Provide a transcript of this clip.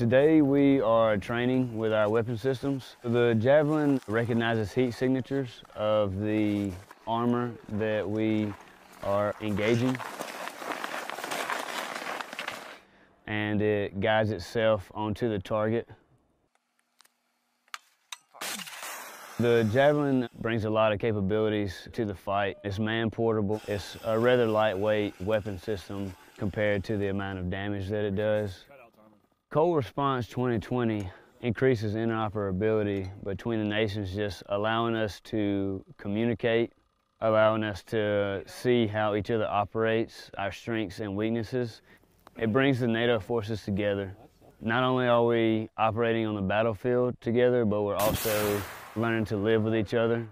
Today we are training with our weapon systems. The Javelin recognizes heat signatures of the armor that we are engaging. And it guides itself onto the target. The Javelin brings a lot of capabilities to the fight. It's man-portable. It's a rather lightweight weapon system compared to the amount of damage that it does. Cold Response 2020 increases interoperability between the nations, just allowing us to communicate, allowing us to see how each other operates, our strengths and weaknesses. It brings the NATO forces together. Not only are we operating on the battlefield together, but we're also learning to live with each other.